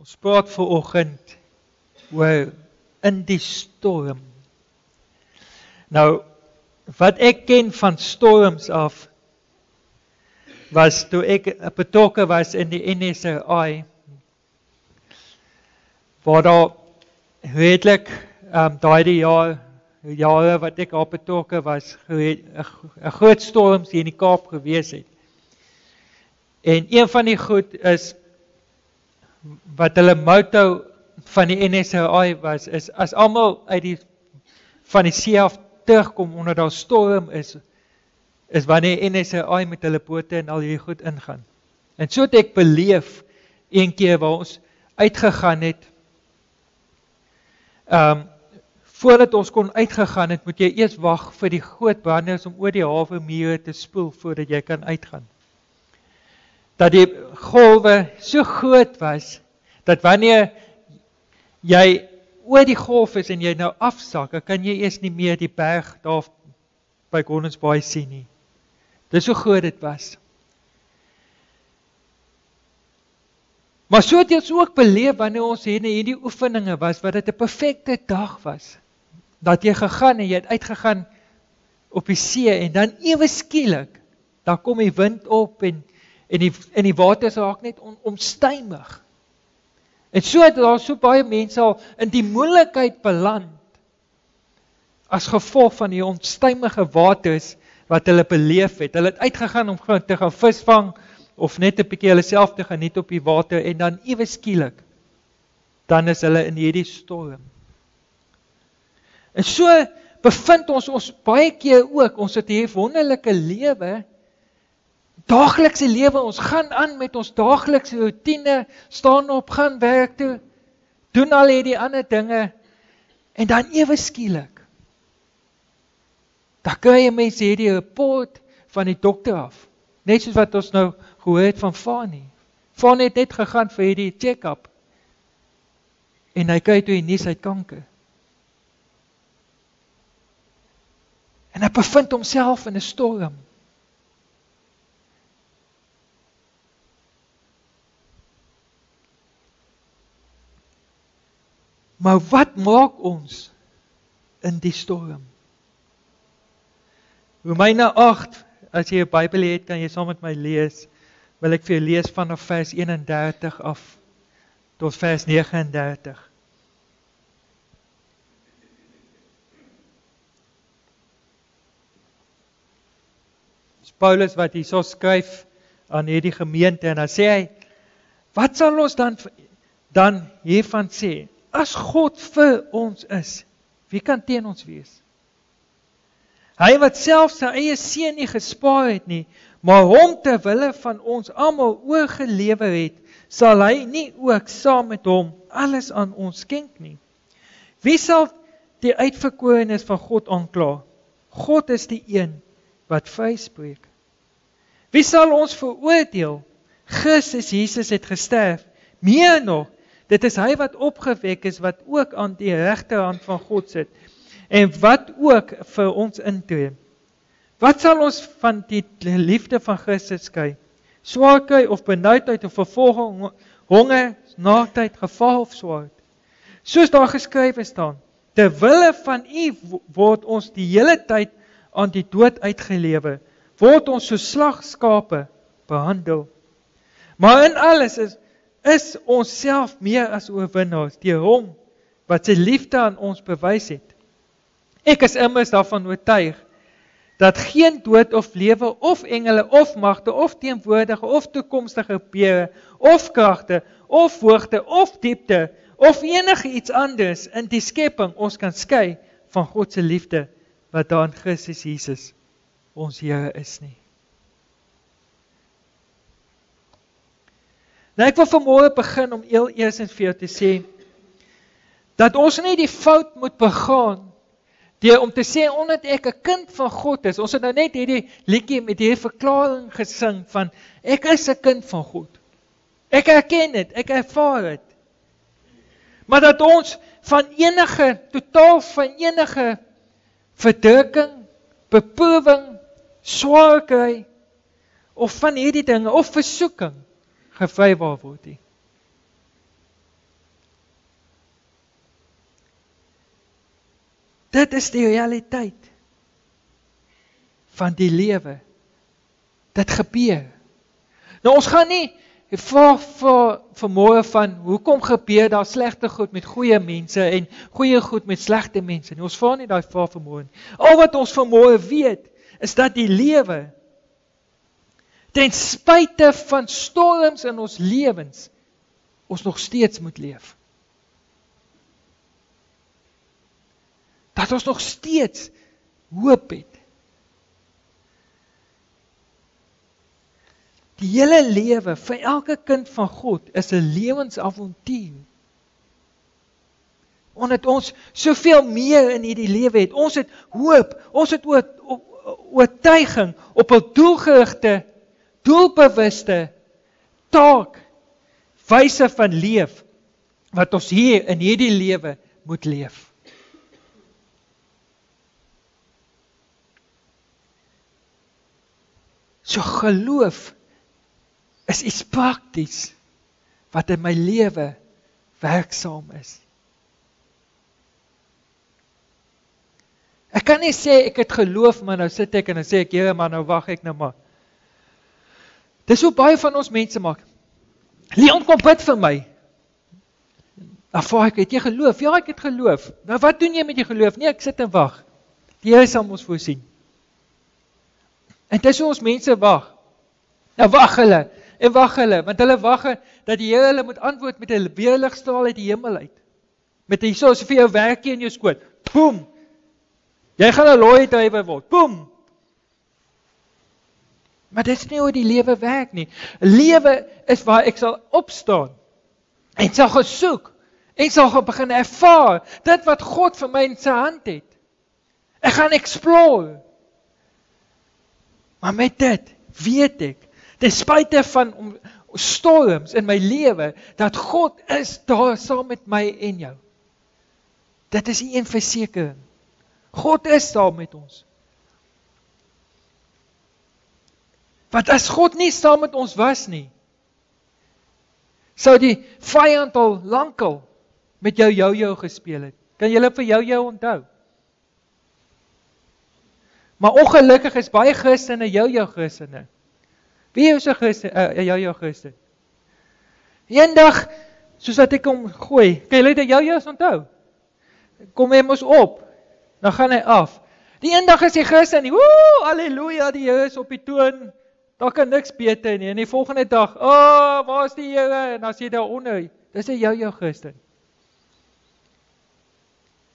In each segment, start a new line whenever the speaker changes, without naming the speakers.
Ons praat ver oggend oor in die storm. Nou wat ek ken van storms af was toe ek betrokke was in die NSAI waar daar redelik ehm um, daai die jaar jare wat ek op betrokke was 'n groot storms hier in die Kaap gewees het. En een van die goed is wat hulle motto van die NSAI was is as almal uit die van die see af terugkom onder daar storm is is wanneer NSAI met hulle bote en al hierdie goed ingaan. En so het ek beleef een keer waar ons uitgegaan het. Ehm um, voordat ons kon uitgegaan het, moet jy eers wag vir die groot branders om oor die hawe mure te spoel voordat jy kan uitgaan dat die golwe so groot was dat wanneer jy oor die golf is en jy nou afsak, kan jy eers nie meer die berg daar by Gordons Bay sien nie. Dis so groot dit was. Maar so het ons ook beleef wanneer ons hier in hierdie oefeninge was wat dit 'n perfekte dag was. Dat jy gegaan en jy het uitgegaan op die see en dan ewe skielik dan kom die wind op en en die in die water raak net on, omstuimig. En so het daar so baie mense al in die moeilikheid beland as gevolg van die onstuimige waters wat hulle beleef het. Hulle het uitgegaan om gewoon te gaan visvang of net 'n bietjie hulle self te geniet op die water en dan ewe skielik dan is hulle in hierdie storm. En so bevind ons ons baie keer ook ons het hier wonderlike lewe daaglikse lewe, ons gaan aan met ons daaglikse rotine, staan op, gaan werk toe, doen al hierdie ander dinge en dan ewe skielik dan kry jy mense hierdie rapport van die dokter af. Net soos wat ons nou gehoor het van Fani. Fani het net gegaan vir hierdie check-up. En hy kry toe die nuus hy kanker. En hy bevind homself in 'n storm. Maar wat maak ons in die storm? Romeine 8, as jy 'n Bybel het, kan jy saam met my lees. Wil ek vir jou lees vanaf vers 31 af tot vers 39. Paulus wat hierso skryf aan hierdie gemeente en dan sê hy wat sal ons dan dan hiervan sê As God vir ons is, wie kan teen ons wees? Hy wat self sy eie seun nie gespaar het nie, maar hom ter wille van ons almal oorgelewer het, sal hy nie ook saam met hom alles aan ons skenk nie. Wie sal die uitverkorenes van God aankla? God is die een wat vryspreek. Wie sal ons veroordeel? Christus Jesus het gesterf. Meer nog, Dit is hy wat opgewek is wat ook aan die regterhand van God sit en wat ook vir ons intree. Wat sal ons van die liefde van Christus skei? Swaarkry of benoudheid of vervolging, honger, naaktheid, gevaar of swaard? Soos daar geskrywe staan: Ter wille van U word ons die hele tyd aan die dood uitgelewe, word ons so slagskape behandel. Maar in alles is is ons self meer as oorwinnaars deur hom wat sy liefde aan ons bewys het. Ek is immers daarvan oortuig dat geen dood of lewe of engele of magte of teenwoordige of toekomstige beere of kragte of hoogte of diepte of enige iets anders in die skepping ons kan skei van God se liefde wat daar in Christus Jesus ons Here is nie. Nou ek wil vanmôre begin om eel eers en vir jou te sê dat ons nie die fout moet begaan deur om te sê omdat ek 'n kind van God is. Ons het nou net hierdie liedjie met hierdie verklaring gesing van ek is 'n kind van God. Ek erken dit, ek ervaar dit. Maar dat ons van enige totaal van enige verdrukking, beproewing, swaar kry of van hierdie dinge of versoeking gevywer word nie. Dit is die realiteit van die lewe. Dit gebeur. Nou ons gaan nie vra vir vanmôre van hoekom gebeur daar slegte goed met goeie mense en goeie goed met slegte mense nie. Ons vra nie daai vraag vanmôre nie. Al wat ons vanmôre weet is dat die lewe ten spyte van storms in ons lewens ons nog steeds moet leef. Dat ons nog steeds hoop het. Die hele lewe vir elke kind van God is 'n lewensavontuur. Omdat ons soveel meer in hierdie lewe het. Ons het hoop, ons het oortuiging op 'n doelgerigte, doelbewuste taak, wyse van leef wat ons hier in hierdie lewe moet leef. So geloof is iets prakties wat in my lewe werksaam is. Ek kan nie sê ek het geloof maar nou sit ek en dan sê ek Here maar nou wag ek nou maar. Dis hoe baie van ons mense maak. Leon kom bid vir my. Dan vra ek, het jy geloof? Ja, ek het geloof. Nou wat doen jy met jou geloof? Nee, ek sit en wag. Die Here sal ons voorsien. En dis hoe ons mense wag. Nou wag hulle en wag hulle want hulle wag dat die Here hulle moet antwoord met 'n weerligstraal uit die hemel uit. Met hyso so vir jou werkie in jou skoot. Boem. Jy gaan 'n looi drywer word. Boem. Maar dit is nie hoe die lewe werk nie. Lewe is waar ek sal opstaan en sal gesoek en sal begin ervaar dit wat God vir my in sy hand het. Ek gaan explore. Maar met dit weet ek ten spyte van om storms in my lewe dat God is daar saam met my en jou. Dit is een versekering. God is saam met ons. Wat as God nie saam met ons was nie? Sou die vyand al lankal met jou jou jou gespeel het. Kan jy hulle vir jou jou onthou? Maar ongelukkig is baie Christene jou jou Christene. Wie is 'n Christen? Uh, ja, jou Christen. Eendag soos wat ek hom gooi, kan jy dit jou jou onthou? Kom hy mos op. Dan gaan hy af. Die eendag is hy Christen. Woe, haleluja, die Here is op die toon. Daar kan niks beter nie. En die volgende dag, o, oh, waar is die Here? En as jy daar onder, dis hy jou jou Christen.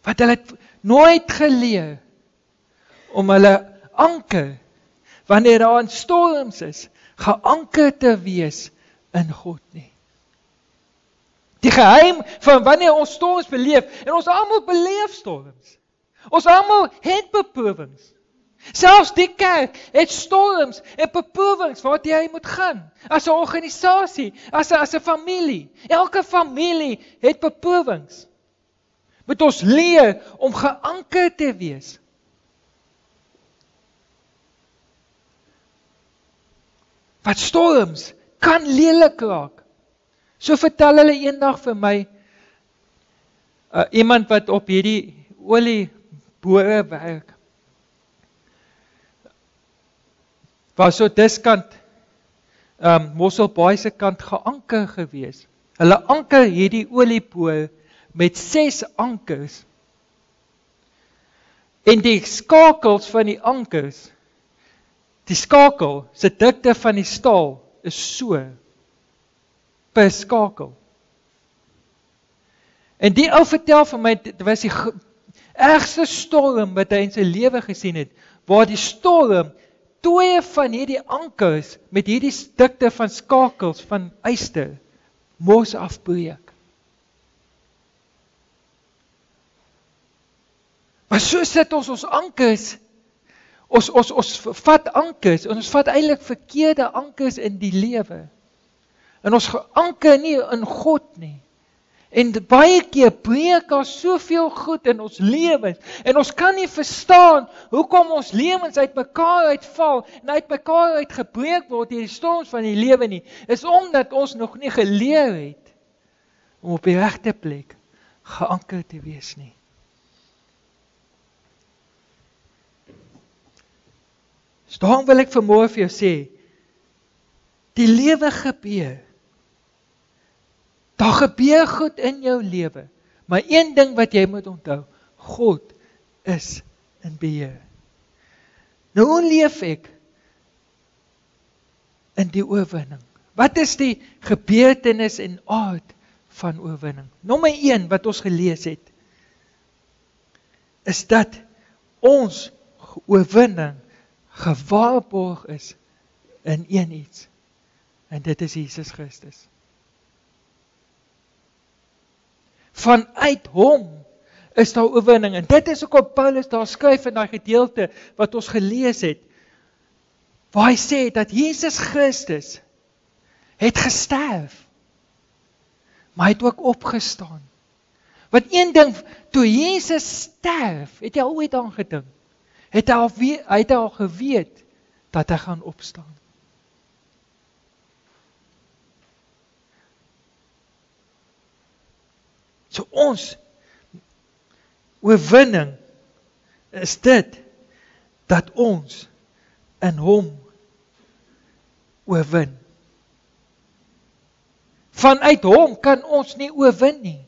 Wat hulle nooit geleer om hulle anker wanneer daar 'n storms is geanker te wees in God nie. Die geheim van wanneer ons storms beleef en ons almal beleef storms. Ons almal het beproewings. Selfs die kerk het storms en beproewings wat jy moet gaan. As 'n organisasie, as 'n as 'n familie, elke familie het beproewings. Moet ons leer om geanker te wees wat storms kan lelik raak. So vertel hulle eendag vir my uh, iemand wat op hierdie olie boere werk. Was so diskant um Mosselbaai se kant geanker gewees. Hulle anker hierdie olieboor met 6 ankers. En die skakels van die ankers Die skakel se dikte van die staal is so per skakel. En die ou vertel vir my dit was die ergste storm wat hy in sy lewe gesien het, waar die storm twee van hierdie ankers met hierdie dikte van skakels van yster mos afbreek. Maar so sit ons ons ankers Ons ons ons vat ankers en ons vat eintlik verkeerde ankers in die lewe. En ons anker nie in God nie. En baie keer breek daar soveel goed in ons lewens en ons kan nie verstaan hoekom ons lewens uitmekaar uitval en uitmekaar uitgebreek word deur die storms van die lewe nie. Is omdat ons nog nie geleer het om op die regte plek geanker te wees nie. So daarom wil ek vanmôre vir jou sê die lewe gebeur Daar gebeur goed in jou lewe. Maar een ding wat jy moet onthou, God is in beheer. Nou hoe leef ek in die oorwinning? Wat is die gebeurtenis en aard van oorwinning? Nommer 1 wat ons gelees het is dat ons oorwinning gewaarborg is in een iets. En dit is Jesus Christus. Vanuit hom is daar oorwinning en dit is hoekom Paulus daar skryf in daai gedeelte wat ons gelees het waar hy sê dat Jesus Christus het gesterf maar hy het ook opgestaan. Want een ding toe Jesus sterf, het hy al ooit aan gedink. Het hy al weet, hy het al geweet dat hy gaan opstaan. So ons oorwinning is dit dat ons in hom oorwin. Vanuit hom kan ons nie oorwin nie.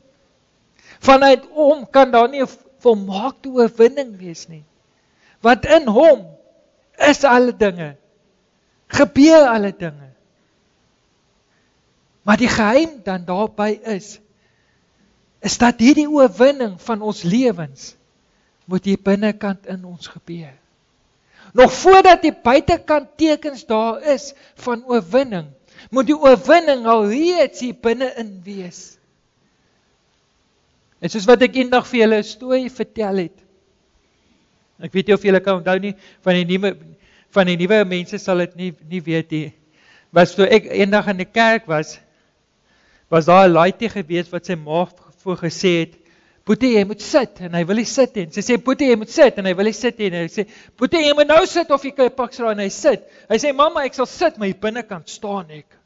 Vanuit hom kan daar nie 'n volmaakte oorwinning wees nie. Want in hom is alle dinge. Gebeur alle dinge. Maar die geheim dan daarby is is dat hierdie oorwinning van ons lewens moet hier binnekant in ons gebeur. Nog voordat die buitekant tekens daar is van oorwinning, moet die oorwinning al reeds hier binne-in wees. En soos wat ek eendag vir julle 'n storie vertel het. Ek weet nie of julle kan onthou nie van die nuwe van die nuwe mense sal dit nie nie weet nie. Was toe ek eendag in die kerk was, was daar 'n laaitjie gewees wat sy ma voor gesê het Boetie jy moet sit en hy wil nie sit nie. Sy sê Boetie jy moet sit en hy wil nie sit nie. Hy sê Boetie jy moet nou sit of jy kan pak sra en hy sit. Hy sê mamma ek sal sit maar hier binnekant staan ek.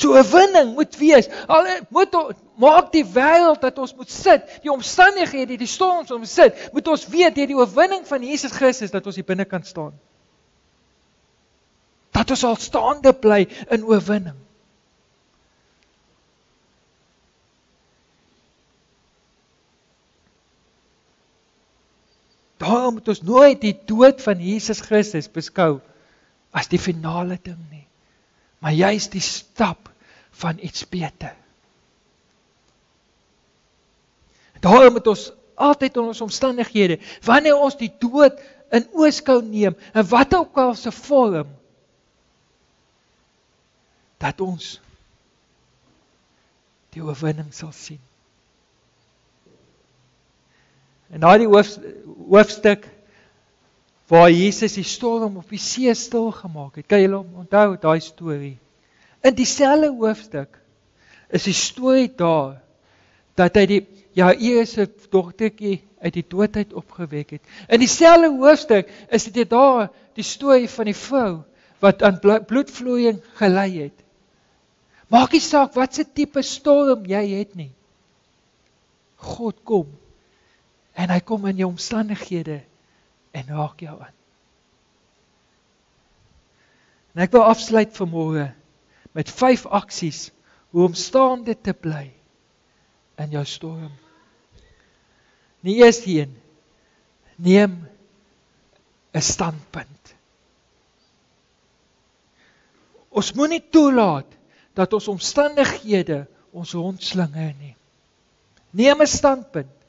So 'n winning moet wees. Al moet maak die wêreld dat ons moet sit. Die omstandighede, die storms om sit, moet ons weet hierdie oorwinning van Jesus Christus dat ons hier binnekant staan. Dat ons al staande bly in oorwinning. Daarom moet ons nooit die dood van Jesus Christus beskou as die finale ding nie. Maar juis die stap van iets beter. Daarom moet ons altyd in ons omstandighede, wanneer ons die dood in ooskou neem, en wat ook al se vorm, dat ons die oorwinning sal sien. En daai hoof, hoofstuk waar Jesus die storm op die see stil gemaak het. Kan julle onthou daai storie? In dieselfde hoofstuk is die storie daar dat hy die Jairus se dogtertjie uit die dood uit opgewek het. In dieselfde hoofstuk is dit daar die storie van die vrou wat aan bloedvloeiing gelei het. Maak nie saak wat se tipe storm jy het nie. God kom en hy kom in jou omstandighede en raak jou aan. En ek wil afsluit vanmôre met vyf aksies hoe om staande te bly in jou storm. Die eerste een neem 'n standpunt. Ons moenie toelaat dat ons omstandighede ons rondslinge nie. Neem 'n standpunt.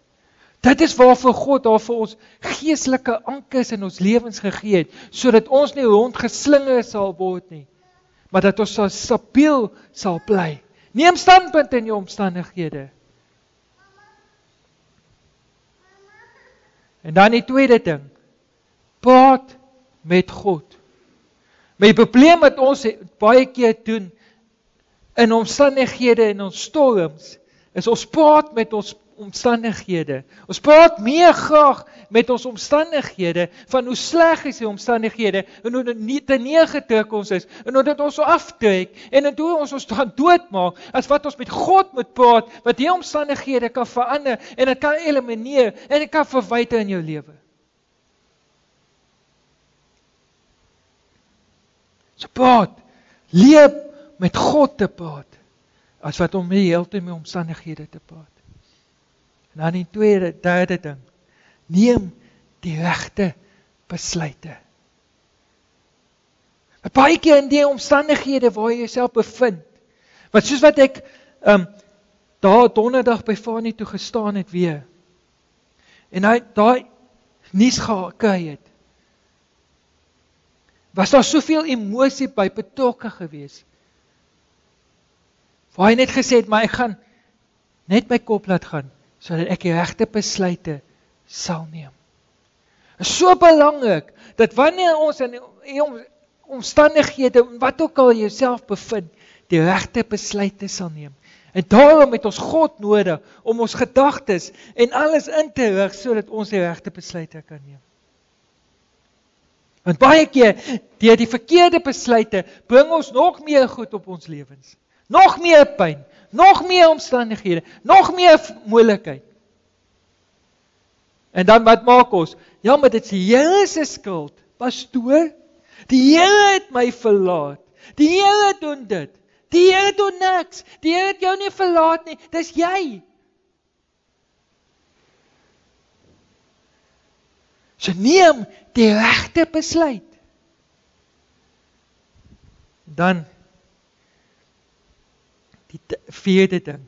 Dit is waarvoor God daar vir ons geestelike ankers in ons lewens gegee het, sodat ons nie rondgeslinger sal word nie, maar dat ons sal stabiel sal bly. Neem standpunt in jou omstandighede. En dan die tweede ding. Praat met God. My probleem wat ons baie keer doen in omstandighede en ons storms is ons praat met ons omstandighede. Ons praat meer graag met ons omstandighede van hoe sleg is die omstandighede en hoe nie te neergetrek ons is en hoe dit ons so aftrek en en hoe ons ons gaan doodmaak as wat ons met God moet praat wat die omstandighede kan verander en dit kan elimineer en dit kan verwyte in jou lewe. So praat. Leef met God te praat as wat om nie heeltyd met omstandighede te praat. En dan die tweede, derde ding. Neem die regte besluite. Baie keer in die omstandighede waar jy jouself bevind. Want soos wat ek ehm um, daar donderdag by Fanie toe gestaan het weer. En hy daai nuus gekry het. Was daar soveel emosie by betrokke geweest? Waar hy net gesê het, maar ek gaan net my kop laat gaan sodat ek die regte besluite sal neem. Dit is so belangrik dat wanneer ons in omstandighede wat ook al jouself bevind, die regte besluite sal neem. En daarom het ons God nodig om ons gedagtes en alles in te rig sodat ons die regte besluite kan neem. Want baie keer deur die verkeerde besluite bring ons nog meer goed op ons lewens. Nog meer pyn, nog meer omstandighede, nog meer moeilikheid. En dan wat maak ons? Ja, maar dit is die Here se skuld. Pastoor, die Here het my verlaat. Die Here doen dit. Die Here doen niks. Die Here het jou nie verlaat nie. Dis jy. So neem die regte besluit. Dan die vierde ding.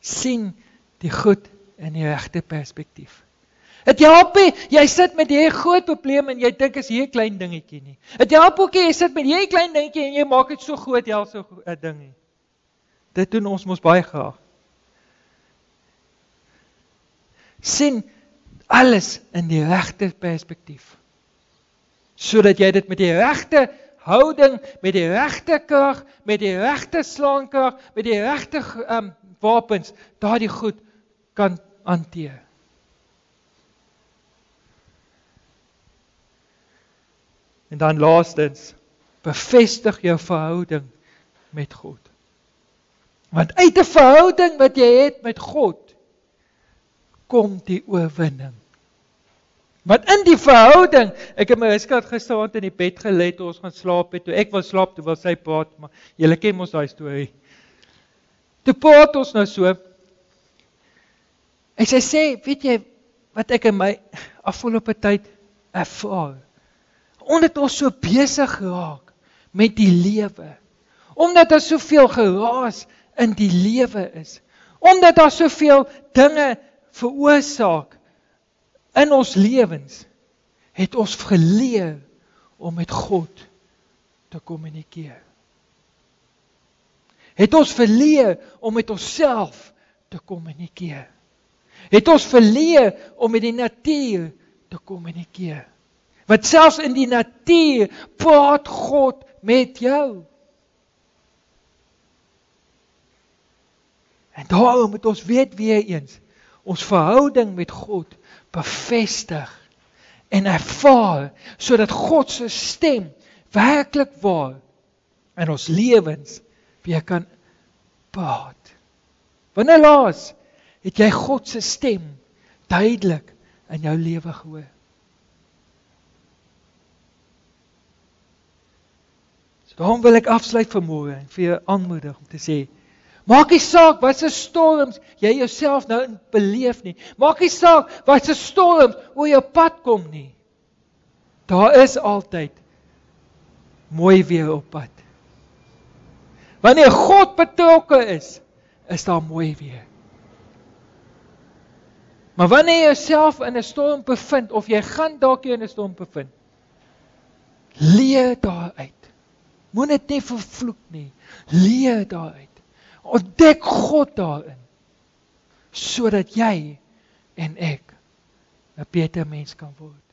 sien die goed in die regte perspektief. Dit help nie jy sit met hierdie groot probleem en jy dink is hier 'n klein dingetjie nie. Dit help ook nie jy sit met hierdie klein dingetjie en jy maak dit so groot jy al so 'n ding nie. Dit doen ons mos baie graag. sien alles in die regte perspektief. Sodat jy dit met die regte houding, met die regte krag, met die regte slaankrag, met die regte um, wapens daardie goed kan hanteer. En dan laastens, bevestig jou verhouding met God. Want uit 'n verhouding wat jy het met God kom die oorwinning. Want in die verhouding, ek het my huskat gisteraand in die bed gelê toe ons gaan slaap het. Toe ek wil slaap, toe wil sy praat, maar julle ken mos daai storie. Toe praat ons nou so. En sy sê, weet jy wat ek in my afgelope tyd ervaar? omdat ons so besig raak met die lewe. Omdat daar soveel geraas in die lewe is. Omdat daar soveel dinge veroorsaak in ons lewens, het ons geleer om met God te kommunikeer. Het ons verleer om met onsself te kommunikeer. Het ons verleer om met die natuur te kommunikeer. Want selfs in die natuur praat God met jou. En daarom moet ons weet weer eens ons verhouding met God bevestig en ervaar sodat God se stem werklik waar in ons lewens weer kan praat. Wanneer laas het jy God se stem duidelik in jou lewe gehoor? Daarom wil ek afsluit vanmôre en vir jou aanmoedig om te sê: Maak nie saak wat se storms jy jouself nou in beleef nie. Maak nie saak wat se storms oor jou pad kom nie. Daar is altyd mooi weer op pad. Wanneer God betrokke is, is daar mooi weer. Maar wanneer jy jouself in 'n storm bevind of jy gaan dalk in 'n storm bevind, leer daaruit. Moenie dit nie vervloek nie. Leer daaruit. Ontdek God daarin sodat jy en ek 'n beter mens kan word.